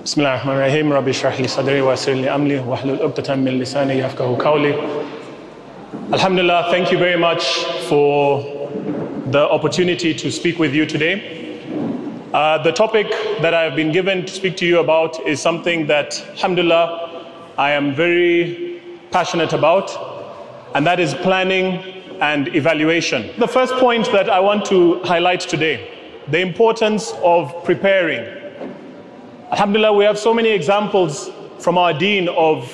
بسم الله الرحمن الرحيم ربي اشرح لي صدري ويسر لي امري واحلل عقدة من لساني يفقهوا قولي Alhamdulillah, thank you very much for the opportunity to speak with you today. Uh, the topic that I've been given to speak to you about is something that, Alhamdulillah, I am very passionate about, and that is planning and evaluation. The first point that I want to highlight today the importance of preparing. Alhamdulillah, we have so many examples from our deen of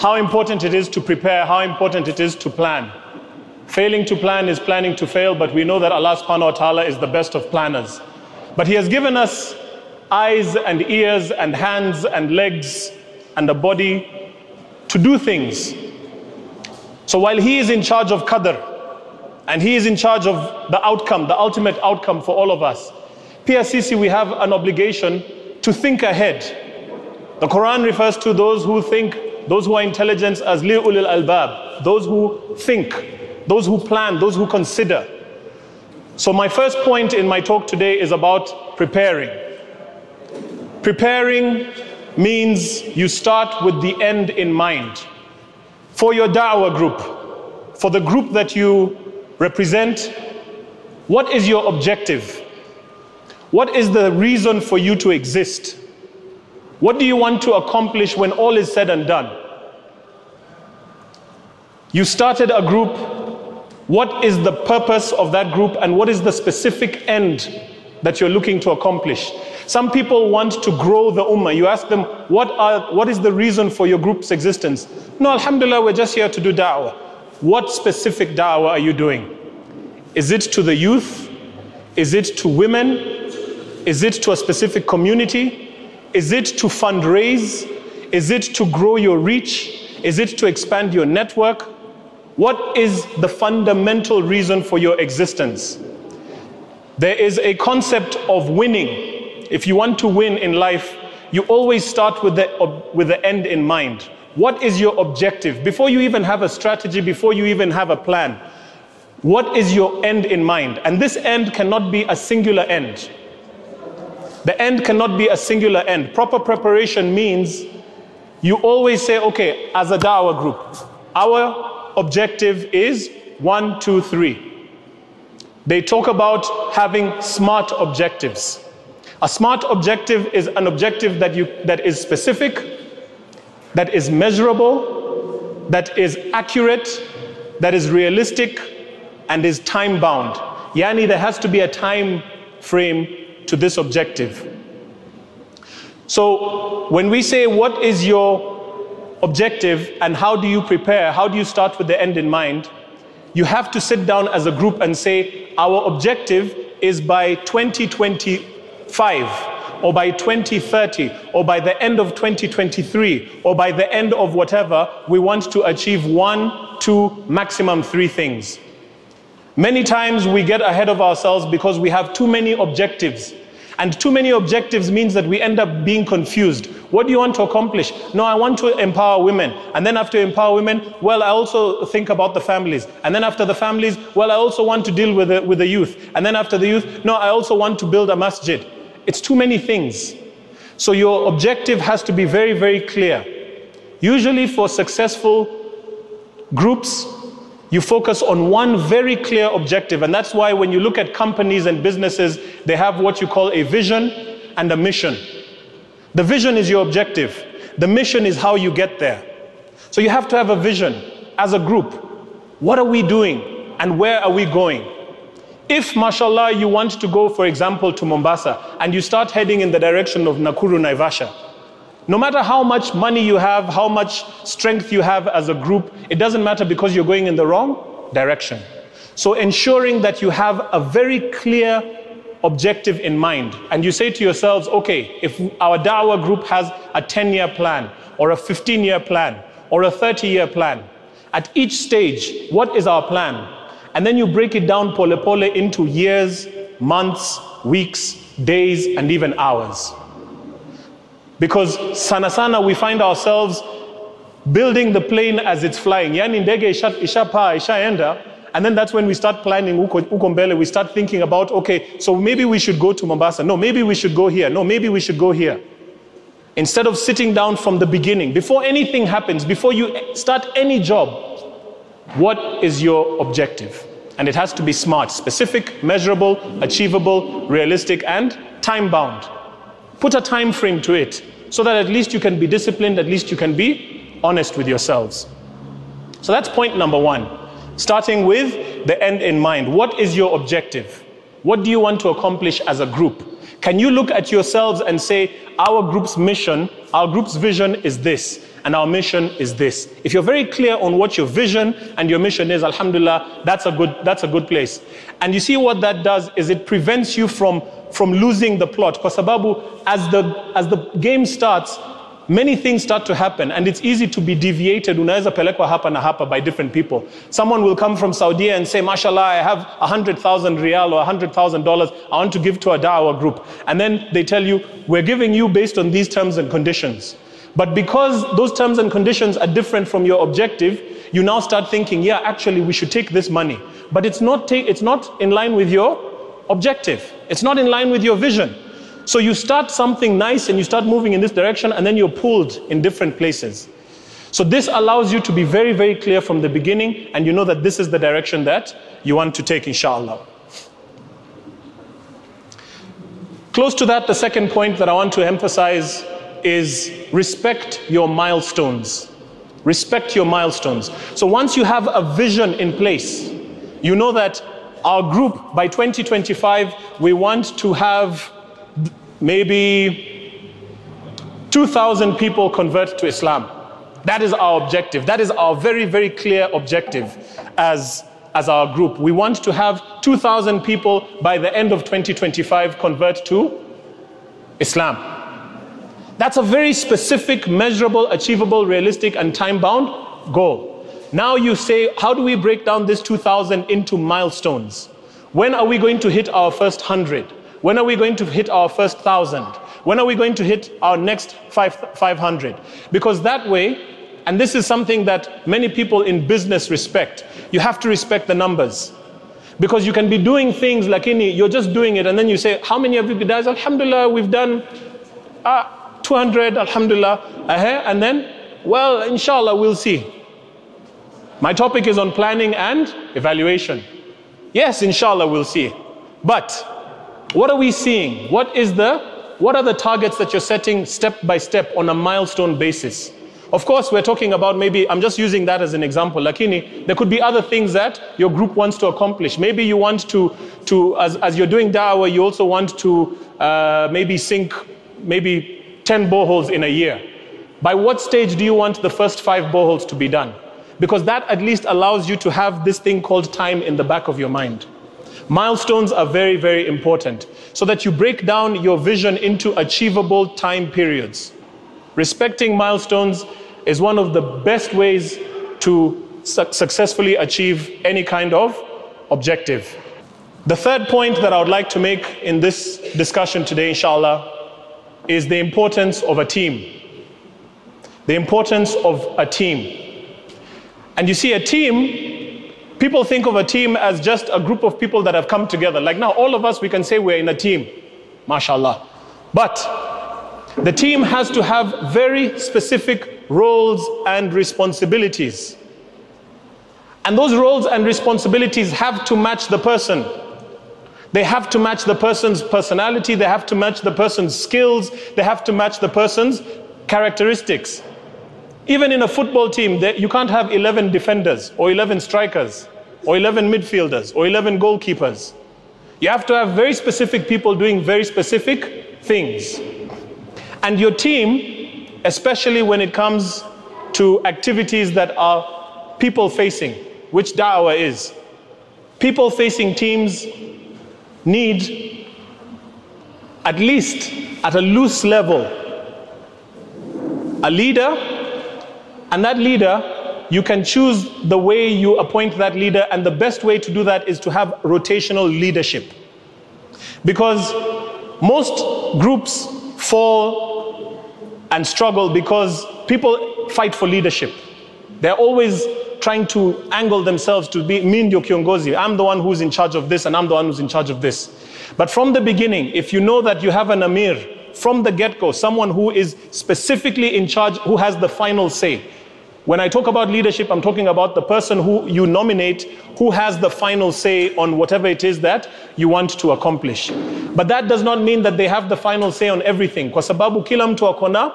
how important it is to prepare, how important it is to plan. Failing to plan is planning to fail, but we know that Allah subhanahu wa ta'ala is the best of planners. But He has given us eyes and ears and hands and legs and a body to do things. So while He is in charge of qadr and He is in charge of the outcome, the ultimate outcome for all of us, PSCC, we have an obligation to think ahead. The Quran refers to those who think, those who are intelligent as li'ulil albab, those who think, those who plan, those who consider. So my first point in my talk today is about preparing. Preparing means you start with the end in mind. For your da'wah group, for the group that you represent, what is your objective? What is the reason for you to exist? What do you want to accomplish when all is said and done? You started a group. What is the purpose of that group and what is the specific end that you're looking to accomplish? Some people want to grow the ummah. You ask them, what, are, what is the reason for your group's existence? No, alhamdulillah, we're just here to do da'wah. What specific da'wah are you doing? Is it to the youth? Is it to women? Is it to a specific community? Is it to fundraise? Is it to grow your reach? Is it to expand your network? What is the fundamental reason for your existence? There is a concept of winning. If you want to win in life, you always start with the, with the end in mind. What is your objective? Before you even have a strategy, before you even have a plan, what is your end in mind? And this end cannot be a singular end. The end cannot be a singular end. Proper preparation means you always say, okay, as a da'wah group, our objective is one, two, three. They talk about having smart objectives. A smart objective is an objective that, you, that is specific, that is measurable, that is accurate, that is realistic, and is time bound. Yani, there has to be a time frame to this objective. So, when we say, What is your objective and how do you prepare? How do you start with the end in mind? You have to sit down as a group and say, Our objective is by 2025 or by 2030 or by the end of 2023 or by the end of whatever, we want to achieve one, two, maximum three things. Many times we get ahead of ourselves because we have too many objectives. And too many objectives means that we end up being confused. What do you want to accomplish? No, I want to empower women. And then after empower women, well, I also think about the families. And then after the families, well, I also want to deal with the, with the youth. And then after the youth, no, I also want to build a masjid. It's too many things. So your objective has to be very, very clear. Usually for successful groups, you focus on one very clear objective. And that's why when you look at companies and businesses, they have what you call a vision and a mission. The vision is your objective, the mission is how you get there. So you have to have a vision as a group. What are we doing and where are we going? If, mashallah, you want to go, for example, to Mombasa and you start heading in the direction of Nakuru Naivasha, no matter how much money you have, how much strength you have as a group, it doesn't matter because you're going in the wrong direction. So ensuring that you have a very clear objective in mind and you say to yourselves, okay, if our da'wah group has a 10 year plan or a 15 year plan or a 30 year plan, at each stage, what is our plan? And then you break it down pole pole into years, months, weeks, days, and even hours. Because sana sana we find ourselves building the plane as it's flying. Yani ndege ishapa ishaenda and then that's when we start planning uko, uko. We start thinking about, okay, so maybe we should go to Mombasa. No, maybe we should go here. No, maybe we should go here. instead of sitting down from the beginning, before anything happens, before you start any job, what is your objective? And it has to be smart, specific, measurable, achievable, realistic, and time bound. Put a time frame to it so that at least you can be disciplined, at least you can be honest with yourselves. So that's point number one. Starting with the end in mind. What is your objective? What do you want to accomplish as a group? Can you look at yourselves and say, our group's mission, our group's vision is this, and our mission is this? If you're very clear on what your vision and your mission is, Alhamdulillah, that's a good, that's a good place. And you see what that does is it prevents you from, from losing the plot. Because as the, as the game starts, many things start to happen and it's easy to be deviated. Unaweza pelekwa hapa na hapa by different people. Someone will come from saudi and say mashallah i have 100000 riyal or 100000 dollars i want to give to a da'wah group. And then they tell you we're giving you based on these terms and conditions. But because those terms and conditions are different from your objective you now start thinking yeah actually we should take this money. But it's not, take, it's not in line with your objective it's not in line with your vision so you start something nice and you start moving in this direction and then you're pulled in different places. So this allows you to be very, very clear from the beginning and you know that this is the direction that you want to take, inshallah. Close to that, the second point that I want to emphasize is respect your milestones. Respect your milestones. So once you have a vision in place, you know that our group by 2025, we want to have maybe 2,000 people convert to Islam. That is our objective. That is our very, very clear objective as, as our group. We want to have 2,000 people by the end of 2025 convert to Islam. That's a very specific, measurable, achievable, realistic, and time bound goal. Now you say, how do we break down this 2,000 into milestones? When are we going to hit our first 100? When are we going to hit our first thousand? When are we going to hit our next five, 500? Because that way, and this is something that many people in business respect, you have to respect the numbers. Because you can be doing things like any, you're just doing it, and then you say, How many of you guys? Alhamdulillah, we've done uh, 200, Alhamdulillah. Uh-huh. And then, well, inshallah, we'll see. My topic is on planning and evaluation. Yes, inshallah, we'll see. But what are we seeing? What is the what are the targets that you're setting step by step on a milestone basis? Of course, we're talking about maybe, I'm just using that as an example. Lakini, there could be other things that your group wants to accomplish. Maybe you want to, to as, as you're doing da'wah, you also want to uh, maybe sink maybe 10 boreholes in a year. By what stage do you want the first five boreholes to be done? Because that at least allows you to have this thing called time in the back of your mind. Milestones are very, very important so that you break down your vision into achievable time periods. Respecting milestones is one of the best ways to su successfully achieve any kind of objective. The third point that I would like to make in this discussion today, inshallah, is the importance of a team. The importance of a team. And you see, a team People think of a team as just a group of people that have come together. Like now, all of us, we can say we're in a team, mashallah. But the team has to have very specific roles and responsibilities. And those roles and responsibilities have to match the person. They have to match the person's personality, they have to match the person's skills, they have to match the person's characteristics. Even in a football team, you can't have 11 defenders or 11 strikers or 11 midfielders or 11 goalkeepers. You have to have very specific people doing very specific things. And your team, especially when it comes to activities that are people facing, which da'wah is, people facing teams need, at least at a loose level, a leader and that leader, you can choose the way you appoint that leader, and the best way to do that is to have rotational leadership. Because most groups fall and struggle because people fight for leadership. They're always trying to angle themselves to be mi ndio kiongozi. I'm the one who's in charge of this, and I'm the one who's in charge of this. But from the beginning, if you know that you have an amir from the get go, someone who is specifically in charge, who has the final say. When I talk about leadership, I'm talking about the person who you nominate who has the final say on whatever it is that you want to accomplish. But that does not mean that they have the final say on everything. Kwa sababu kila mtu akona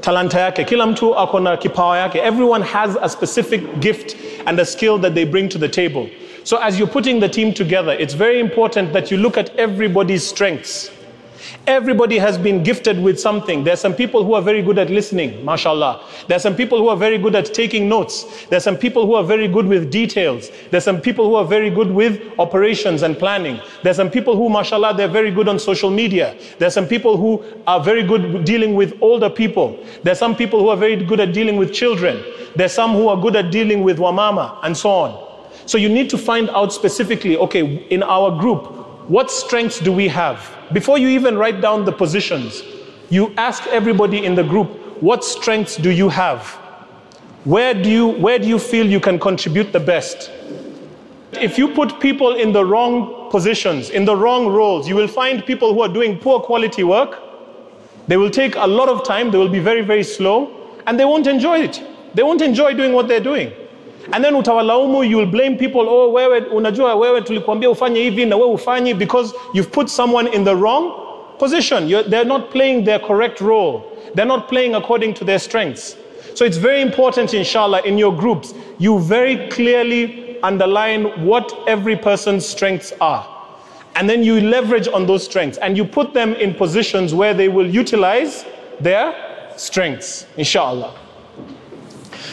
talanta yake, kila mtu akona kipawa yake. Everyone has a specific gift and a skill that they bring to the table. So as you're putting the team together, it's very important that you look at everybody's strengths. Everybody has been gifted with something. There are some people who are very good at listening, mashallah. There are some people who are very good at taking notes. There are some people who are very good with details. There are some people who are very good with operations and planning. There are some people who, mashallah, they're very good on social media. There are some people who are very good dealing with older people. There are some people who are very good at dealing with children. There are some who are good at dealing with wamama and so on. So you need to find out specifically, okay, in our group, what strengths do we have? Before you even write down the positions, you ask everybody in the group, what strengths do you have? Where do you, where do you feel you can contribute the best? If you put people in the wrong positions, in the wrong roles, you will find people who are doing poor quality work. They will take a lot of time, they will be very, very slow, and they won't enjoy it. They won't enjoy doing what they're doing. And then utawalaumu, you will blame people, oh, wewe, unajua wewe tulikuambia ufanye hivi na wewe ufanyi because you've put someone in the wrong position. You're, they're not playing their correct role. They're not playing according to their strengths. So it's very important, inshallah, in your groups, you very clearly underline what every person's strengths are. And then you leverage on those strengths and you put them in positions where they will utilize their strengths, inshallah.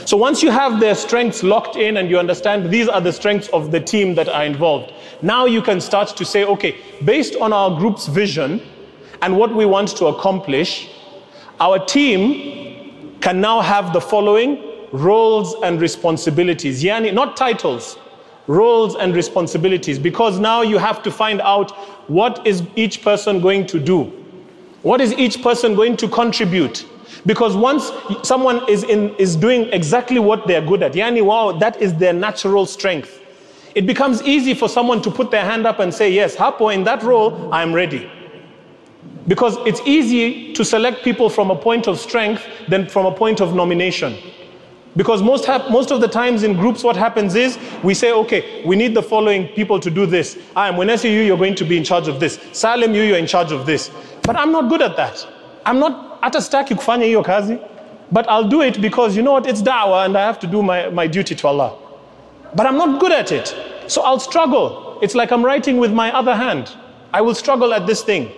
So once you have their strengths locked in and you understand these are the strengths of the team that are involved, now you can start to say, okay, based on our group's vision and what we want to accomplish, our team can now have the following roles and responsibilities. Yani, not titles, roles and responsibilities, because now you have to find out what is each person going to do. What is each person going to contribute? Because once someone is, in, is doing exactly what they're good at, yani wow, that is their natural strength. It becomes easy for someone to put their hand up and say, yes, Hapo, in that role, I'm ready. Because it's easy to select people from a point of strength than from a point of nomination. Because most, most of the times in groups, what happens is we say, okay, we need the following people to do this. I am Mwenesi, you, you're going to be in charge of this. Salim, you, you're in charge of this. But I'm not good at that. I'm not hata sitaki kufanya hiyo kazi but I'll do it because you know what it's da'wah and I have to do my, my duty to Allah. But I'm not good at it. So I'll struggle. It's like I'm writing with my other hand. I will struggle at this thing.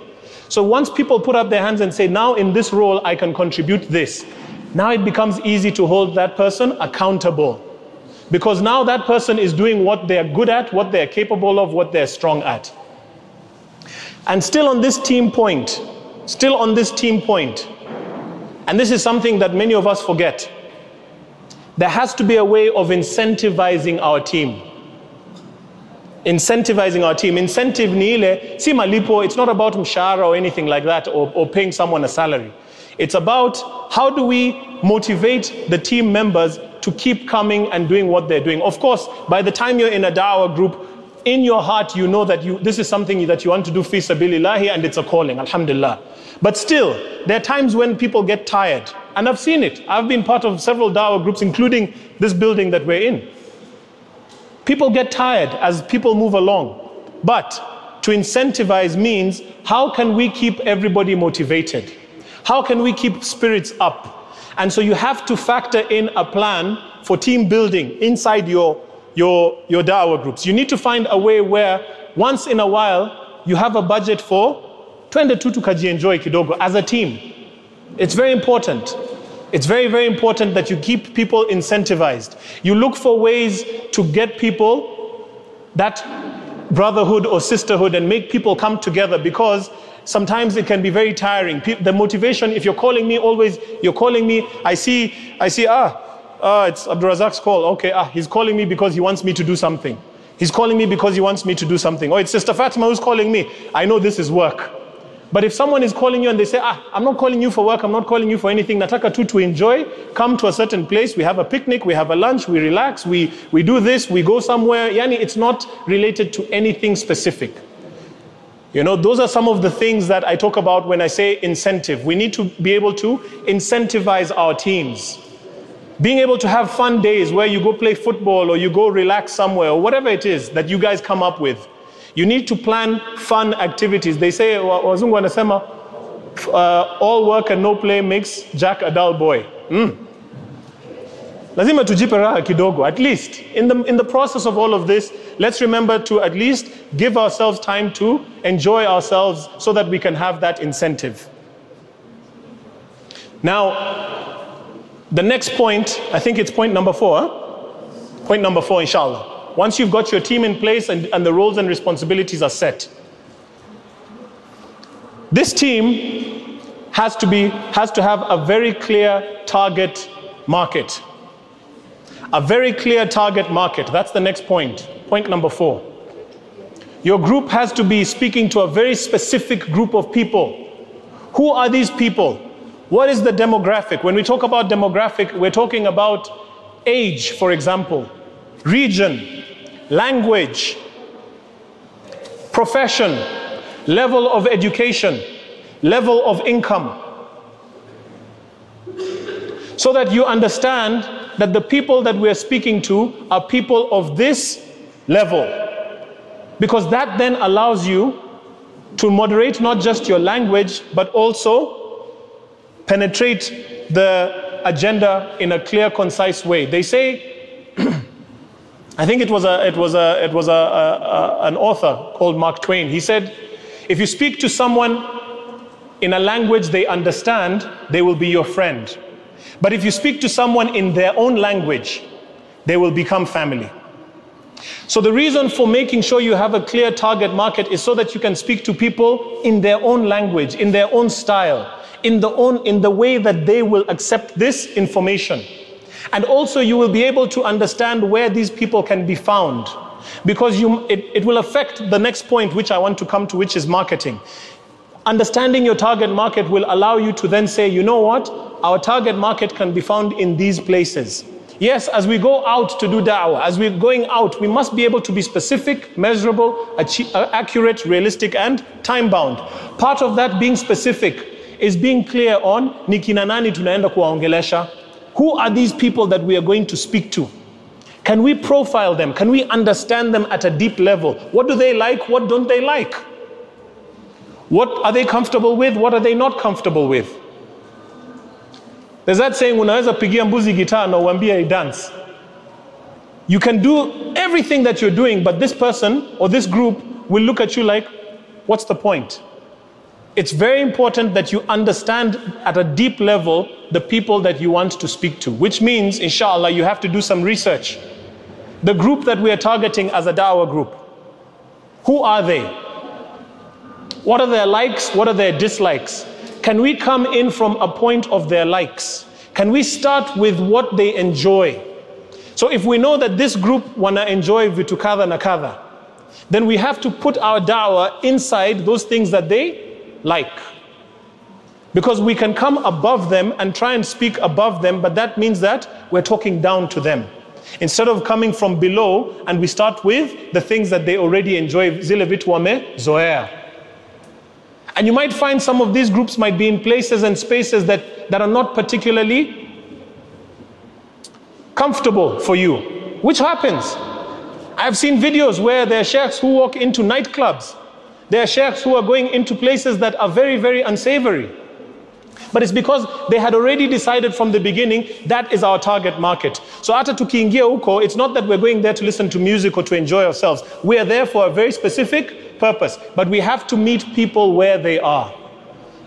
So once people put up their hands and say now in this role I can contribute this now it becomes easy to hold that person accountable. Because now that person is doing what they're good at what they're capable of what they're strong at. And still on this team point Still on this team point, and this is something that many of us forget. There has to be a way of incentivizing our team. Incentivizing our team. Incentive niile, si malipo, it's not about mshahara or anything like that, or, or paying someone a salary. It's about how do we motivate the team members to keep coming and doing what they're doing. Of course, by the time you're in a da'wah group, in your heart you know that you, this is something that you want to do fi sabilillahi and it's a calling, alhamdulillah. But still, there are times when people get tired. And I've seen it. I've been part of several Dawah groups, including this building that we're in. People get tired as people move along. But to incentivize means how can we keep everybody motivated? How can we keep spirits up? And so you have to factor in a plan for team building inside your, your, your Dawah groups. You need to find a way where once in a while you have a budget for twende tu tukajienjoy kidogo as a team. It's very important. It's very, very important that you keep people incentivized. You look for ways to get people that brotherhood or sisterhood and make people come together because sometimes it can be very tiring. The motivation, if you're calling me always, you're calling me, I see, I see, ah, ah, it's Abdurazak's call. Okay, ah, he's calling me because he wants me to do something. He's calling me because he wants me to do something. Oh, it's Sister Fatima who's calling me. I know this is work. But if someone is calling you and they say, ah, I'm not calling you for work, I'm not calling you for anything, nataka tu to enjoy, come to a certain place, we have a picnic, we have a lunch, we relax, we, we do this, we go somewhere. Yani, it's not related to anything specific. You know, those are some of the things that I talk about when I say incentive. We need to be able to incentivize our teams. Being able to have fun days where you go play football or you go relax somewhere or whatever it is that you guys come up with. You need to plan fun activities. They say, uh, all work and no play makes Jack a dull boy. Mm. Lazima. At least in the, in the process of all of this, let's remember to at least give ourselves time to enjoy ourselves so that we can have that incentive. Now, the next point, I think it's point number four. Point number four, inshallah. Once you've got your team in place and, and the roles and responsibilities are set, this team has to, be, has to have a very clear target market. A very clear target market. That's the next point. Point number four. Your group has to be speaking to a very specific group of people. Who are these people? What is the demographic? When we talk about demographic, we're talking about age, for example, region, language, profession, level of education, level of income. So that you understand that the people that we're speaking to are people of this level. Because that then allows you to moderate not just your language, but also penetrate the agenda in a clear, concise way. They say, I think it was, a, it was, a, it was a, a, an author called Mark Twain. He said, if you speak to someone in a language they understand, they will be your friend. But if you speak to someone in their own language, they will become family. So the reason for making sure you have a clear target market is so that you can speak to people in their own language, in their own style, in the, own, in the way that they will accept this information. And also you will be able to understand where these people can be found. Because you, it, it will affect the next point which I want to come to, which is marketing. Understanding your target market will allow you to then say, you know what? Our target market can be found in these places. Yes, as we go out to do da'wah, as we're going out, we must be able to be specific, measurable, uh, accurate, realistic, and time bound. Part of that being specific is being clear on ni kina nani tunaenda kuwaongelesha. Who are these people that we are going to speak to? Can we profile them? Can we understand them at a deep level? What do they like? What don't they like? What are they comfortable with? What are they not comfortable with? There's that saying, unaweza pigia mbuzi gitaa na uambie dance. You can do everything that you're doing, but this person or this group will look at you like, what's the point? It's very important that you understand at a deep level the people that you want to speak to, which means, inshallah, you have to do some research. The group that we are targeting as a dawah group, who are they? What are their likes? What are their dislikes? Can we come in from a point of their likes? Can we start with what they enjoy? So if we know that this group wanna enjoy vitu kadha na kadha, then we have to put our dawah inside those things that they like. Because we can come above them and try and speak above them, but that means that we're talking down to them. Instead of coming from below and we start with the things that they already enjoy, zile zoea. And you might find some of these groups might be in places and spaces that, that are not particularly comfortable for you, which happens. I've seen videos where there are sheikhs who walk into nightclubs. There are sheikhs who are going into places that are very, very unsavory. But it's because they had already decided from the beginning that is our target market. So hata tukiingia huko, it's not that we're going there to listen to music or to enjoy ourselves. We are there for a very specific purpose. But we have to meet people where they are.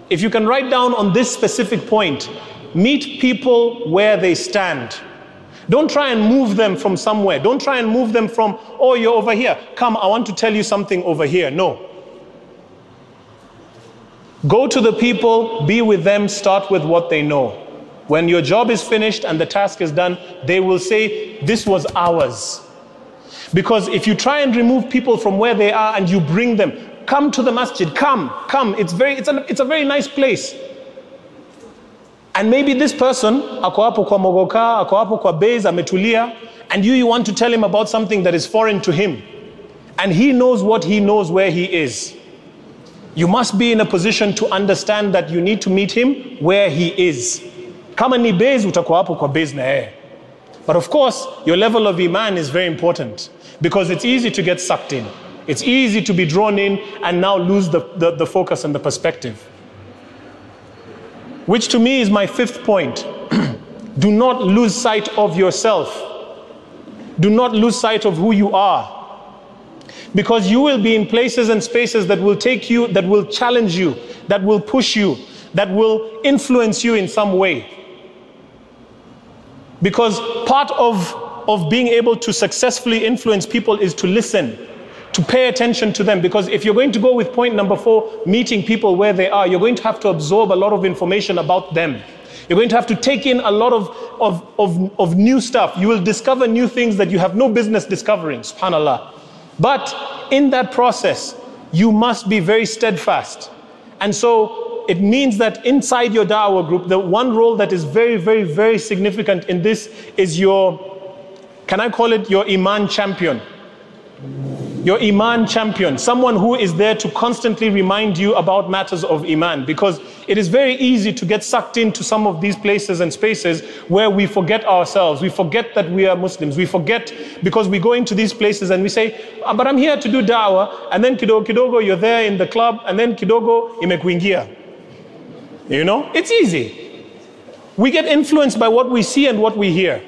If you can write down on this specific point, meet people where they stand. Don't try and move them from somewhere. Don't try and move them from, oh, you're over here. Come, I want to tell you something over here. No. Go to the people, be with them, start with what they know. When your job is finished and the task is done, they will say, This was ours. Because if you try and remove people from where they are and you bring them, come to the masjid, come, come. It's, very, it's, a, it's a very nice place. And maybe this person, and you, you want to tell him about something that is foreign to him. And he knows what he knows where he is. You must be in a position to understand that you need to meet him where he is. Kama ni base utakuwa hapo kwa base na yeye. But of course, your level of iman is very important because it's easy to get sucked in. It's easy to be drawn in and now lose the, the, the focus and the perspective. Which to me is my fifth point. Do not lose sight of yourself. Do not lose sight of who you are. Because you will be in places and spaces that will take you, that will challenge you, that will push you, that will influence you in some way. Because part of, of being able to successfully influence people is to listen, to pay attention to them. Because if you're going to go with point number four, meeting people where they are, you're going to have to absorb a lot of information about them. You're going to have to take in a lot of, of, of, of new stuff. You will discover new things that you have no business discovering, subhanAllah. But in that process, you must be very steadfast. And so it means that inside your da'wah group, the one role that is very, very, very significant in this is your, can I call it your Iman champion? Your Iman champion, someone who is there to constantly remind you about matters of Iman. Because it is very easy to get sucked into some of these places and spaces where we forget ourselves. We forget that we are Muslims. We forget because we go into these places and we say, ah, but I'm here to do da'wah. And then kidogo kidogo, you're there in the club. And then kidogo, imekuingia. You know, it's easy. We get influenced by what we see and what we hear.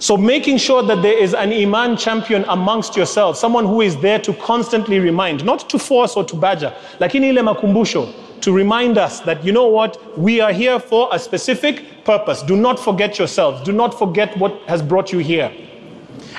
So making sure that there is an Iman champion amongst yourselves, someone who is there to constantly remind, not to force or to badger, lakini ile makumbusho, to remind us that, you know what, we are here for a specific purpose. Do not forget yourselves. Do not forget what has brought you here.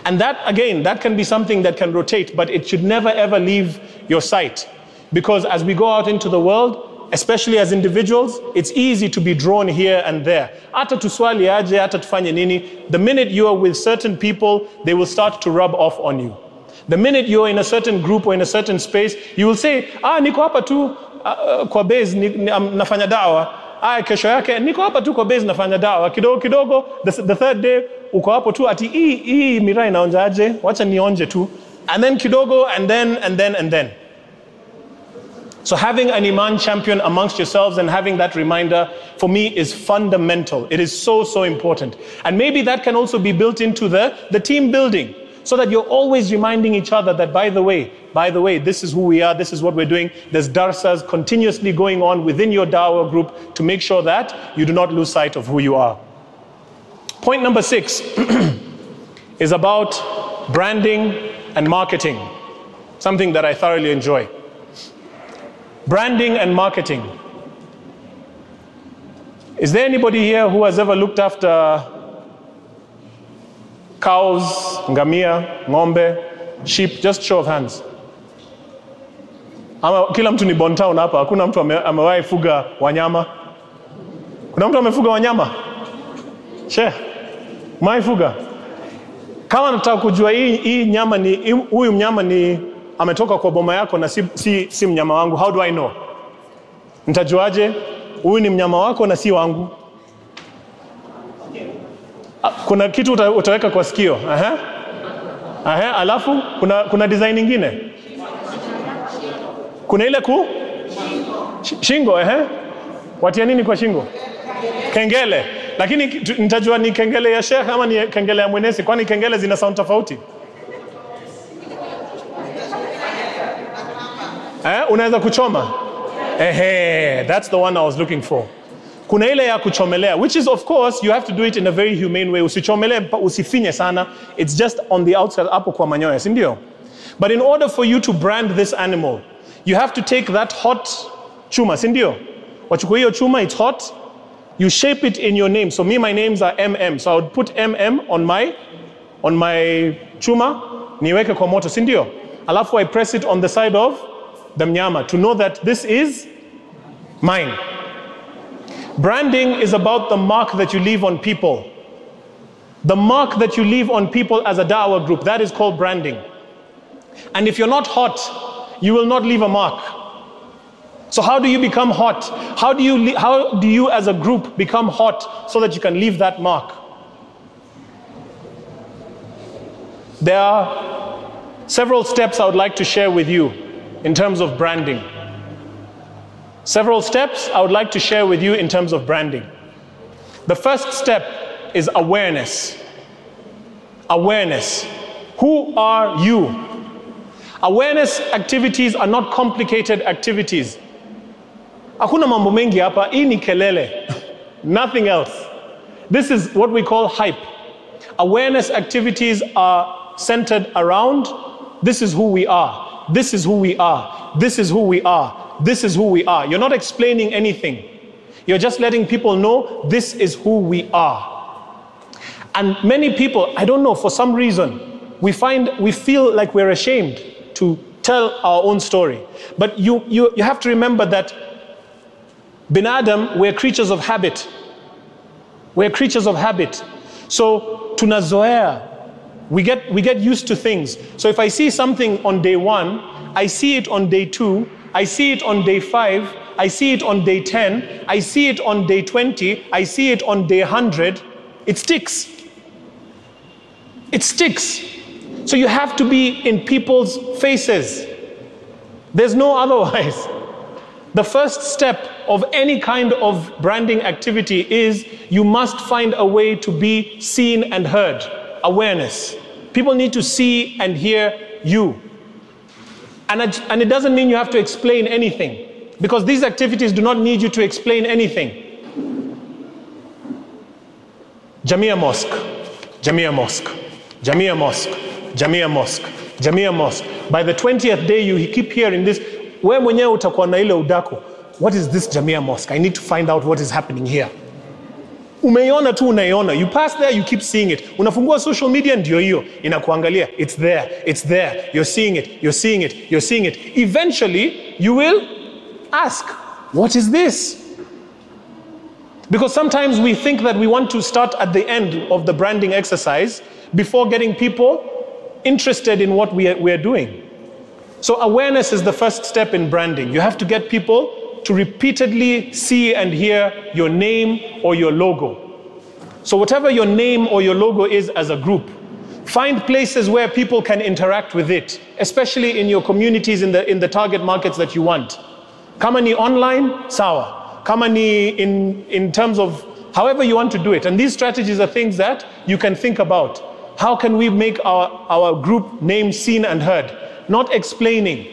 And that, again, that can be something that can rotate, but it should never ever leave your sight. Because as we go out into the world, especially as individuals, it's easy to be drawn here and there. Hata tuswali aje, hata tufanye nini. The minute you are with certain people, they will start to rub off on you. The minute you're in a certain group or in a certain space, you will say, ah, niko hapa tu uh, kwa base ni, ni, um, nafanya dawa. Ah, kesho yake niko hapa tu kwa base nafanya dawa. Kidogo kidogo, the, the third day uko hapo tu ati hii hii miraa inaonjaje? Wacha nionje tu. And then kidogo and then and then and then. So having an Iman champion amongst yourselves and having that reminder for me is fundamental. It is so, so important. And maybe that can also be built into the, the team building so that you're always reminding each other that, by the way, by the way, this is who we are, this is what we're doing. There's darsas continuously going on within your dawah group to make sure that you do not lose sight of who you are. Point number six is about branding and marketing, something that I thoroughly enjoy. Branding and marketing. Is there anybody here who has ever looked after cows, ngamia, ng'ombe, sheep? Just show of hands. Kila mtu ni bontown hapa, hakuna mtu ame, amewahi fuga wanyama. Kuna mtu amefuga wanyama? She, umewahi fuga? Kama nataka kujua hii, hii nyama ni huyu mnyama ni ametoka kwa boma yako na si, si, si mnyama wangu, how do I know? Nitajuaje huyu ni mnyama wako na si wangu? Ah, Kuna kitu uta, utaweka kwa sikio. Aha. Aha, alafu kuna, kuna design nyingine. Kuna ile ku shingo ehe. Watia nini kwa shingo? Kengele. Lakini nitajua ni kengele ya Sheikh ama ni kengele ya mwenesi, kwani kengele zina sound tofauti. Eh, unaweza kuchoma? Ehe, that's the one I was looking for. Kuna ile ya kuchomelea, which is of course you have to do it in a very humane way. Usichomelee, usifinye sana. It's just on the outside hapo kwa manyoya, si ndio? But in order for you to brand this animal, you have to take that hot chuma, si ndio? Wachukua hiyo chuma, it's hot. You shape it in your name. So me, my names are MM. So I would put MM on my on my chuma, niweke kwa moto, si ndio? Alafu I press it on the side of the mnyama to know that this is mine. Branding is about the mark that you leave on people. The mark that you leave on people as a da'wah group, that is called branding. And if you're not hot, you will not leave a mark. So how do you become hot? How do you how do you as a group become hot so that you can leave that mark? There are several steps I would like to share with you in terms of branding. Several steps I would like to share with you in terms of branding. The first step is awareness. Awareness. Who are you? Awareness activities are not complicated activities. Hakuna mambo mengi hapa. Nothing else. This is what we call hype. Awareness activities are centered around this is who we are. This is who we are. This is who we are. This is who we are. You're not explaining anything. You're just letting people know this is who we are. And many people, I don't know, for some reason, we find we feel like we're ashamed to tell our own story. But you, you, you have to remember that bin Adam, we're creatures of habit. We're creatures of habit. So tunazoea, we get, we get used to things. So if I see something on day one, I see it on day two, I see it on day five, I see it on day 10, I see it on day 20, I see it on day 100, it sticks. It sticks. So you have to be in people's faces. There's no otherwise. The first step of any kind of branding activity is you must find a way to be seen and heard. Awareness. People need to see and hear you. And it, and it doesn't mean you have to explain anything, because these activities do not need you to explain anything. Jamia Mosque, Jamia Mosque, Jamia Mosque, Jamia Mosque, Jamia Mosque. By the 20th day, you keep hearing this. We mwenyewe utakuwa na ile udako. What is this Jamia Mosque? I need to find out what is happening here. Umeiona tu unaiona. You pass there, you keep seeing it. Unafungua social media ndio hiyo inakuangalia. It's there, it's there. You're seeing it, you're seeing it, you're seeing it. Eventually, you will ask, what is this? Because sometimes we think that we want to start at the end of the branding exercise before getting people interested in what we are, we are doing. So, awareness is the first step in branding. You have to get people to repeatedly see and hear your name or your logo. So, whatever your name or your logo is as a group, find places where people can interact with it, especially in your communities in the, in the target markets that you want. Kama ni online, sawa. Kama ni in, in terms of however you want to do it. And these strategies are things that you can think about. How can we make our, our group name seen and heard? Not explaining.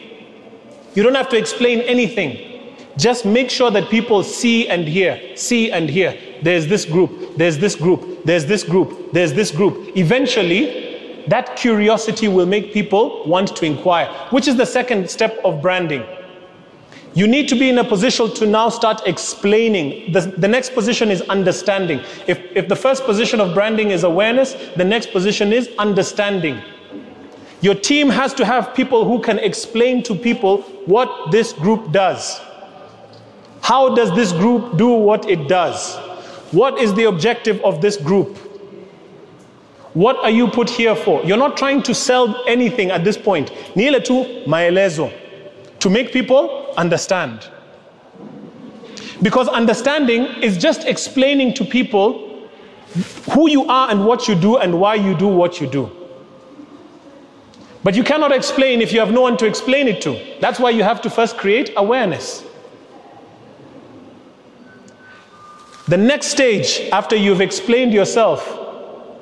You don't have to explain anything. Just make sure that people see and hear, see and hear. There's this group, there's this group, there's this group, there's this group. Eventually, that curiosity will make people want to inquire, which is the second step of branding. You need to be in a position to now start explaining. The, the next position is understanding. If, if the first position of branding is awareness, the next position is understanding. Your team has to have people who can explain to people what this group does. How does this group do what it does? What is the objective of this group? What are you put here for? You're not trying to sell anything at this point. Ni tu maelezo to make people understand. Because understanding is just explaining to people who you are and what you do and why you do what you do. But you cannot explain if you have no one to explain it to. That's why you have to first create awareness. The next stage after you've explained yourself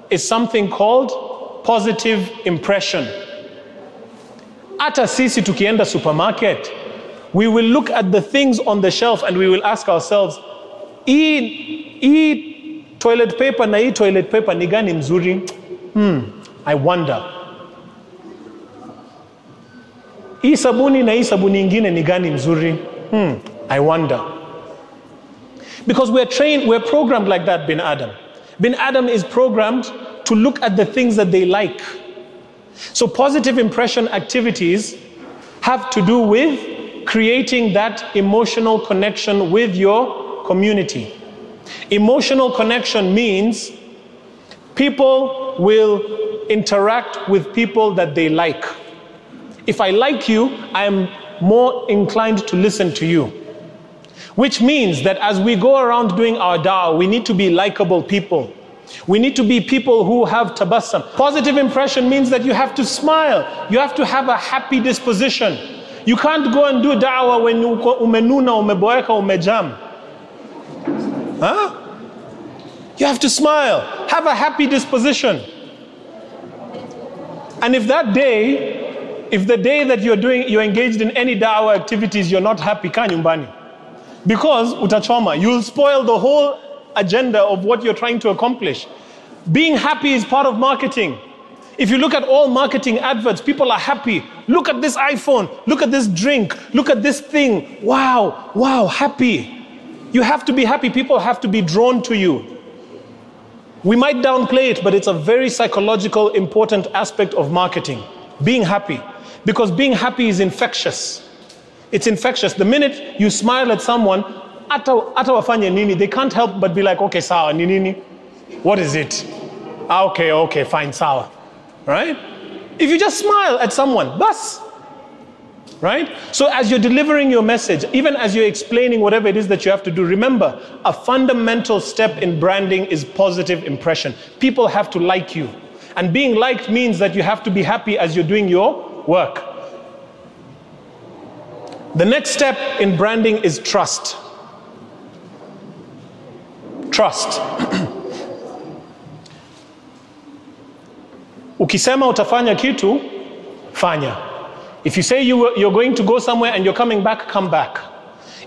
is something called positive impression. Hata sisi tukienda supermarket, we will look at the things on the shelf and we will ask ourselves, hii hii toilet paper na hii toilet paper ni gani mzuri? Hmm, I wonder. Hii sabuni na hii sabuni ingine ni gani mzuri? Hmm, I wonder. Because we're trained, we're programmed like that, bin Adam. Bin Adam is programmed to look at the things that they like. So positive impression activities have to do with creating that emotional connection with your community. Emotional connection means people will interact with people that they like. If I like you, I am more inclined to listen to you. Which means that as we go around doing our da'wah, we need to be likable people. We need to be people who have tabassum. Positive impression means that you have to smile. You have to have a happy disposition. You can't go and do da'wah when uko umenuna, umeboeka, umejam. Huh? You have to smile, have a happy disposition. And if that day, if the day that you're doing, you're engaged in any da'wah activities, you're not happy, kaa nyumbani. Because utachoma, you'll spoil the whole agenda of what you're trying to accomplish. Being happy is part of marketing. If you look at all marketing adverts, people are happy. Look at this iPhone. Look at this drink. Look at this thing. Wow, wow, happy. You have to be happy. People have to be drawn to you. We might downplay it, but it's a very psychological, important aspect of marketing. Being happy. Because being happy is infectious. It's infectious. The minute you smile at someone, hata hata wafanye nini, they can't help but be like, okay, sawa, ni nini? What is it? Ah, okay, okay, fine, sawa. Right? If you just smile at someone, bus. Right? So as you're delivering your message, even as you're explaining whatever it is that you have to do, remember a fundamental step in branding is positive impression. People have to like you. And being liked means that you have to be happy as you're doing your work. The next step in branding is trust. Trust. Ukisema utafanya kitu, fanya. If you say you, you're going to go somewhere and you're coming back, come back.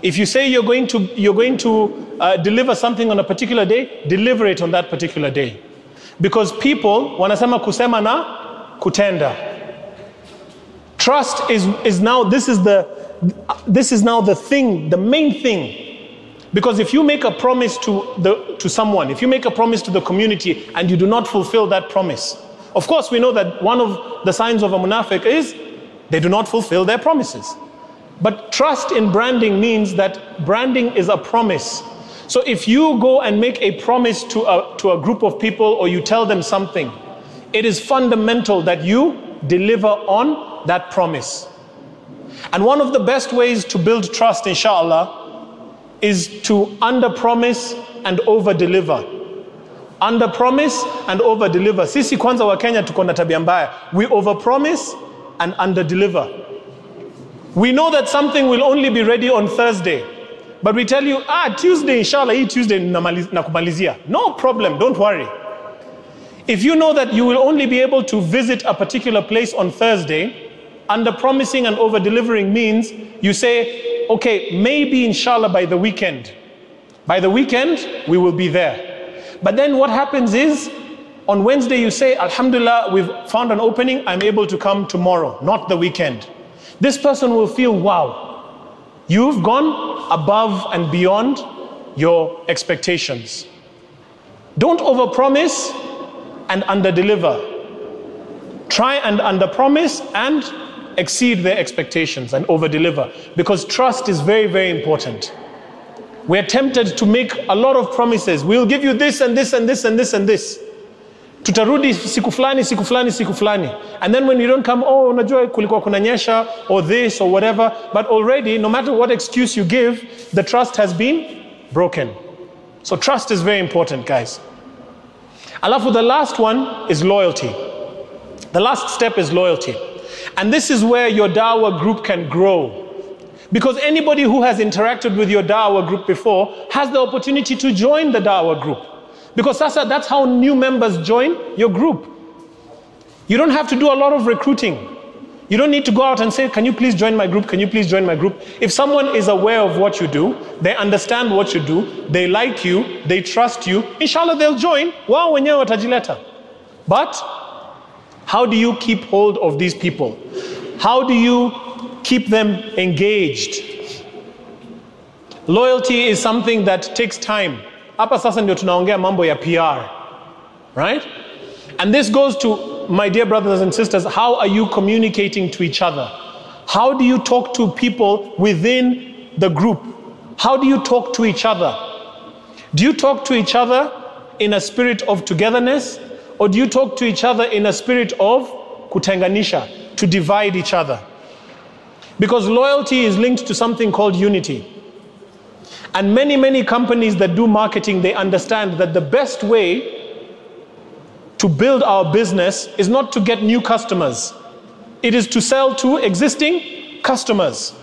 If you say you're going to, you're going to uh, deliver something on a particular day, deliver it on that particular day. Because people wanasema kusema na kutenda. Trust is, is now, this is, the, this is now the thing, the main thing. Because if you make a promise to, the, to someone, if you make a promise to the community and you do not fulfill that promise, of course, we know that one of the signs of a munafiq is they do not fulfill their promises. But trust in branding means that branding is a promise. So if you go and make a promise to a, to a group of people or you tell them something, it is fundamental that you deliver on that promise. And one of the best ways to build trust, inshallah, is to under promise and over deliver. Under promise and over deliver. Sisi kwanza wa Kenya tuko na tabia. We over promise and under deliver. We know that something will only be ready on Thursday. But we tell you, ah, Tuesday, inshallah, hii Tuesday nakumalizia. No problem, don't worry. If you know that you will only be able to visit a particular place on Thursday, under promising and over delivering means you say, okay, maybe inshallah by the weekend. By the weekend, we will be there. But then what happens is, on Wednesday you say, Alhamdulillah, we've found an opening, I'm able to come tomorrow, not the weekend. This person will feel, wow, you've gone above and beyond your expectations. Don't overpromise and underdeliver. Try and underpromise and exceed their expectations and overdeliver because trust is very, very important. We're tempted to make a lot of promises. We'll give you this and this and this and this and this. Tutarudi siku fulani, siku fulani, siku fulani. And then when you don't come, oh, unajua kulikuwa kunanyesha or this or whatever. But already, no matter what excuse you give, the trust has been broken. So trust is very important, guys. Alafu, the last one is loyalty. The last step is loyalty. And this is where your dawah group can grow. Because anybody who has interacted with your dawah group before has the opportunity to join the dawah group. Because that's, that's how new members join your group. You don't have to do a lot of recruiting. You don't need to go out and say, Can you please join my group? Can you please join my group? If someone is aware of what you do, they understand what you do, they like you, they trust you, inshallah they'll join. But how do you keep hold of these people? How do you keep them engaged? Loyalty is something that takes time. Hapa sasa ndio tunaongea mambo ya PR. Right? And this goes to my dear brothers and sisters, how are you communicating to each other? How do you talk to people within the group? How do you talk to each other? Do you talk to each other in a spirit of togetherness or do you talk to each other in a spirit of kutenganisha, to divide each other? Because loyalty is linked to something called unity. And many, many companies that do marketing, they understand that the best way to build our business is not to get new customers. It is to sell to existing customers.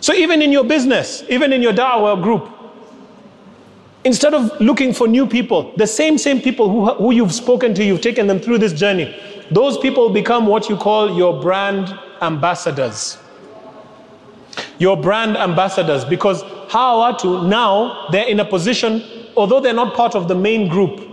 So even in your business, even in your da'wah group, instead of looking for new people, the same, same people who, who you've spoken to, you've taken them through this journey, those people become what you call your brand ambassadors. Your brand ambassadors, because how are Hawatu now they're in a position, although they're not part of the main group,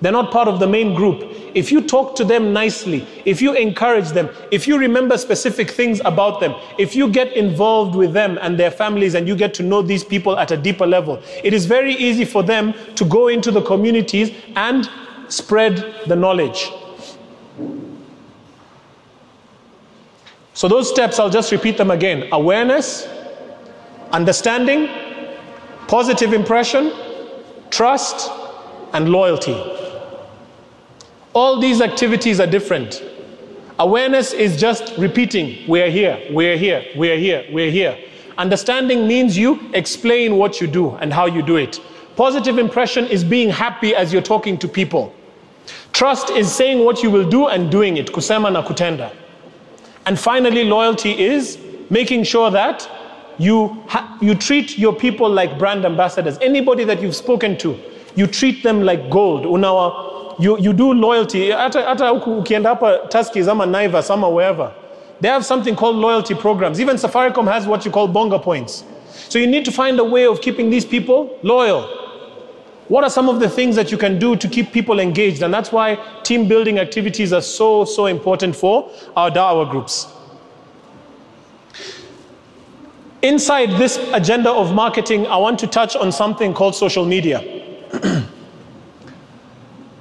they're not part of the main group. If you talk to them nicely, if you encourage them, if you remember specific things about them, if you get involved with them and their families and you get to know these people at a deeper level, it is very easy for them to go into the communities and spread the knowledge. So, those steps, I'll just repeat them again awareness, understanding, positive impression, trust, and loyalty. All these activities are different. Awareness is just repeating, we're here, we're here, we're here, we're here. Understanding means you explain what you do and how you do it. Positive impression is being happy as you're talking to people. Trust is saying what you will do and doing it, kusema na kutenda. And finally, loyalty is making sure that you, you treat your people like brand ambassadors. Anybody that you've spoken to, you treat them like gold. Unawa, you, you do loyalty. Hata, ukienda hapa Tuskys ama Naivas ama wherever, they have something called loyalty programs. Even Safaricom has what you call bonga points. So you need to find a way of keeping these people loyal. What are some of the things that you can do to keep people engaged? And that's why team building activities are so, so important for our da'wah groups. Inside this agenda of marketing, I want to touch on something called social media.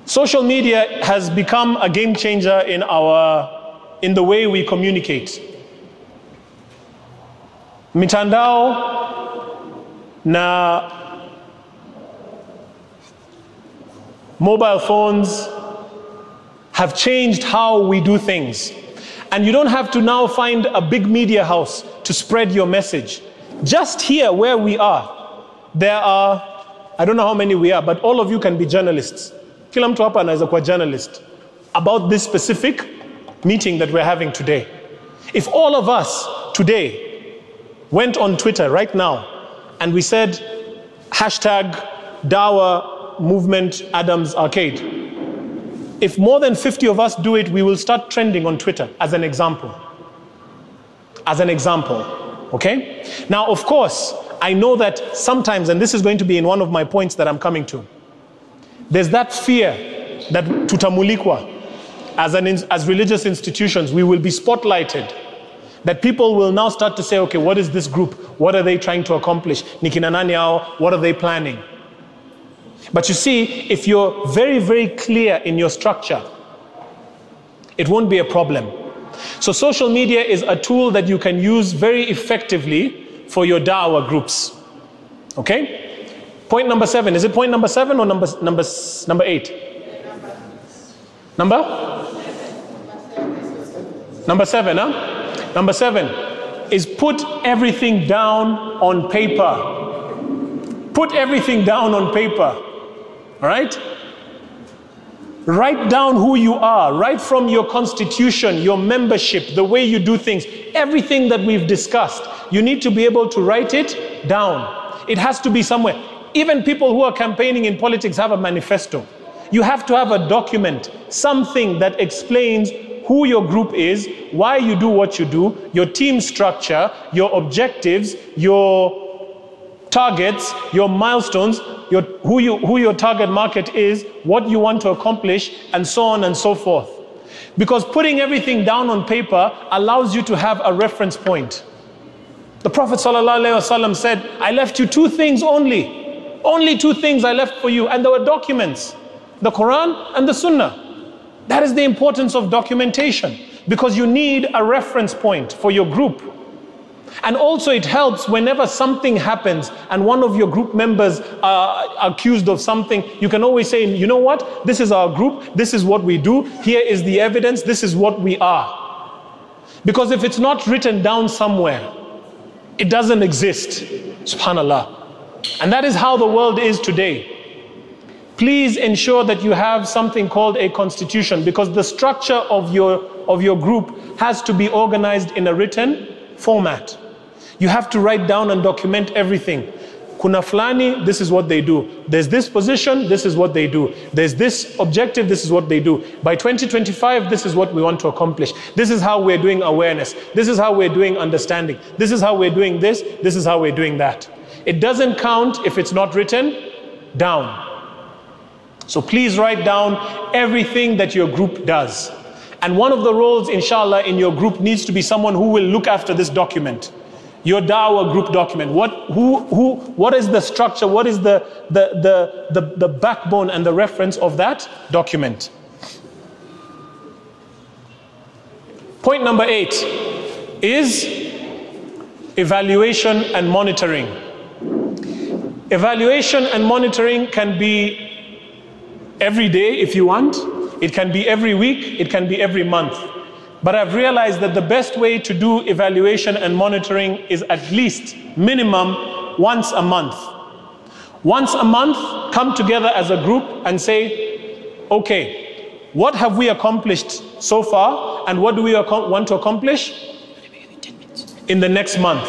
Social media has become a game changer in, our, in the way we communicate. Mitandao na mobile phones have changed how we do things. And you don't have to now find a big media house to spread your message. Just here where we are, there are, I don't know how many we are, but all of you can be journalists. Kila mtu hapa anaweza kuwa journalist about this specific meeting that we're having today. If all of us today went on Twitter right now and we said hashtag Dawa movement Adams Arcade. If more than 50 of us do it, we will start trending on Twitter as an example. As an example, okay? Now, of course, I know that sometimes, and this is going to be in one of my points that I'm coming to, there's that fear that tutamulikwa, as, an, as religious institutions, we will be spotlighted. That people will now start to say, okay, what is this group? What are they trying to accomplish? Nikina Naniao, what are they planning? But you see, if you're very, very clear in your structure, it won't be a problem. So, social media is a tool that you can use very effectively for your da'wah groups. Okay? Point number seven. Is it point number seven or number, number, number eight? Number? Number seven, huh? Number seven is put everything down on paper. Put everything down on paper. All right? Write down who you are, right from your constitution, your membership, the way you do things, everything that we've discussed. You need to be able to write it down. It has to be somewhere. Even people who are campaigning in politics have a manifesto. You have to have a document, something that explains who your group is, why you do what you do, your team structure, your objectives, your targets, your milestones, your, who, you, who your target market is, what you want to accomplish, and so on and so forth. Because putting everything down on paper allows you to have a reference point. The Prophet ﷺ said, I left you two things only. Only two things I left for you, and there were documents the Quran and the Sunnah. That is the importance of documentation because you need a reference point for your group. And also, it helps whenever something happens and one of your group members are accused of something, you can always say, you know what? This is our group. This is what we do. Here is the evidence. This is what we are. Because if it's not written down somewhere, it doesn't exist. Subhanallah. And that is how the world is today. Please ensure that you have something called a constitution because the structure of your, of your group has to be organized in a written format. You have to write down and document everything. Kuna fulani, this is what they do. There's this position, this is what they do. There's this objective, this is what they do. By 2025, this is what we want to accomplish. This is how we're doing awareness. This is how we're doing understanding. This is how we're doing this. This is how we're doing that. It doesn't count if it's not written down. So please write down everything that your group does. And one of the roles, inshallah, in your group needs to be someone who will look after this document. Your dawah group document. What who who what is the structure? What is the the the the, the backbone and the reference of that document? Point number 8 is evaluation and monitoring evaluation and monitoring can be every day if you want it can be every week it can be every month but I've realized that the best way to do evaluation and monitoring is at least minimum once a month. Once a month, come together as a group and say, okay, what have we accomplished so far and what do we want to accomplish in the next month?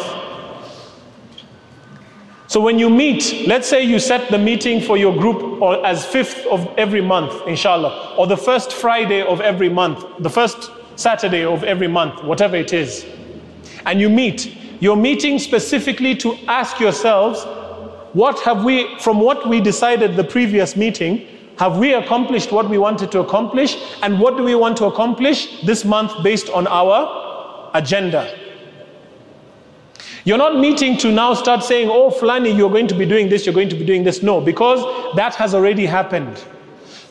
So when you meet, let's say you set the meeting for your group or as fifth of every month, inshallah, or the first Friday of every month, the first Saturday of every month, whatever it is, and you meet, you're meeting specifically to ask yourselves, what have we, from what we decided the previous meeting, have we accomplished what we wanted to accomplish? And what do we want to accomplish this month based on our agenda? You're not meeting to now start saying, oh, Flani, you're going to be doing this, you're going to be doing this. No, because that has already happened.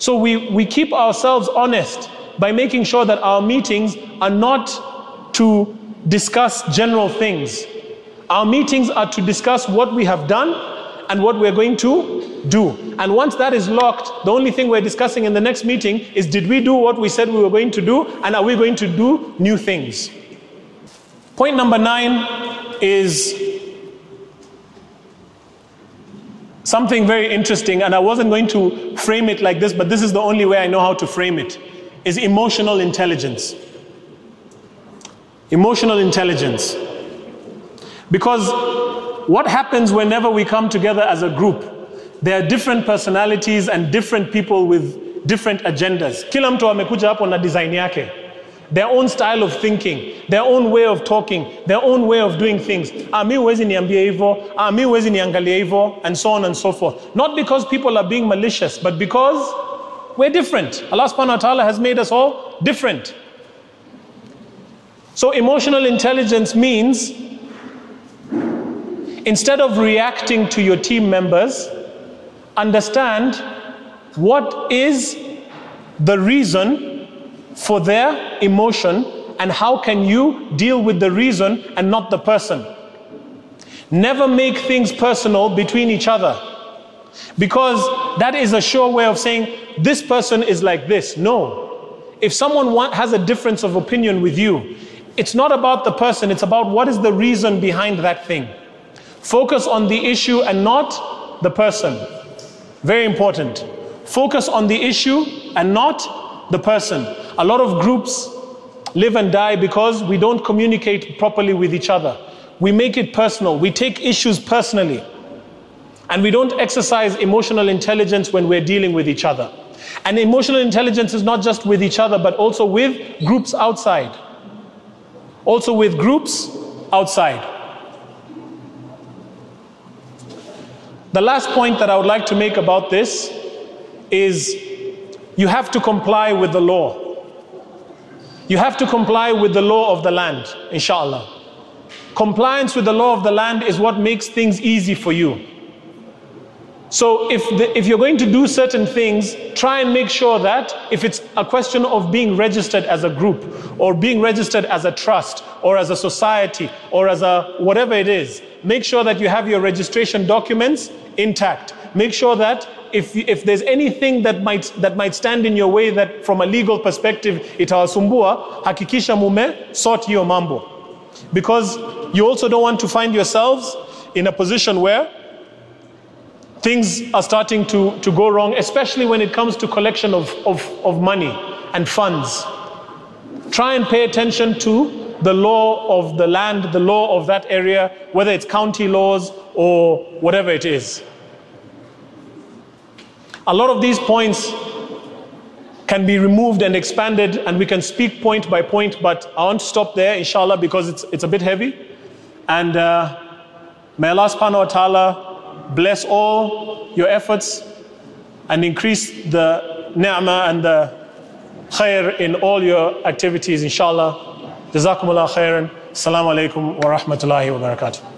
So we, we keep ourselves honest by making sure that our meetings are not to discuss general things. Our meetings are to discuss what we have done and what we're going to do. And once that is locked, the only thing we're discussing in the next meeting is did we do what we said we were going to do and are we going to do new things? Point number nine is something very interesting, and I wasn't going to frame it like this, but this is the only way I know how to frame it is emotional intelligence. Emotional intelligence. Because what happens whenever we come together as a group? There are different personalities and different people with different agendas. Kila mtu amekuja hapo na design yake. Their own style of thinking, their own way of talking, their own way of doing things. Ah, ah, and so on and so forth. Not because people are being malicious, but because we're different. Allah subhanahu wa ta'ala has made us all different. So, emotional intelligence means instead of reacting to your team members, understand what is the reason for their emotion and how can you deal with the reason and not the person. Never make things personal between each other because that is a sure way of saying this person is like this. No. If someone want, has a difference of opinion with you, it's not about the person, it's about what is the reason behind that thing. Focus on the issue and not the person. Very important. Focus on the issue and not the person. A lot of groups live and die because we don't communicate properly with each other. We make it personal, we take issues personally. And we don't exercise emotional intelligence when we're dealing with each other. And emotional intelligence is not just with each other, but also with groups outside. Also with groups outside. The last point that I would like to make about this is you have to comply with the law. You have to comply with the law of the land, inshallah. Compliance with the law of the land is what makes things easy for you. So if, the, if you're going to do certain things, try and make sure that if it's a question of being registered as a group or being registered as a trust or as a society or as a whatever it is, make sure that you have your registration documents intact. Make sure that if, if there's anything that might, that might stand in your way that from a legal perspective itawasumbua, hakikisha mume sort your mambo. Because you also don't want to find yourselves in a position where things are starting to, to go wrong, especially when it comes to collection of, of, of money and funds. Try and pay attention to the law of the land, the law of that area, whether it's county laws or whatever it is. A lot of these points can be removed and expanded, and we can speak point by point, but I want to stop there, inshallah, because it's, it's a bit heavy. And uh, may Allah subhanahu wa ta'ala bless all your efforts and increase the ni'mah and the khair in all your activities, inshallah. Jazakumullah khairan. Assalamu alaikum wa rahmatullahi wa barakatuh.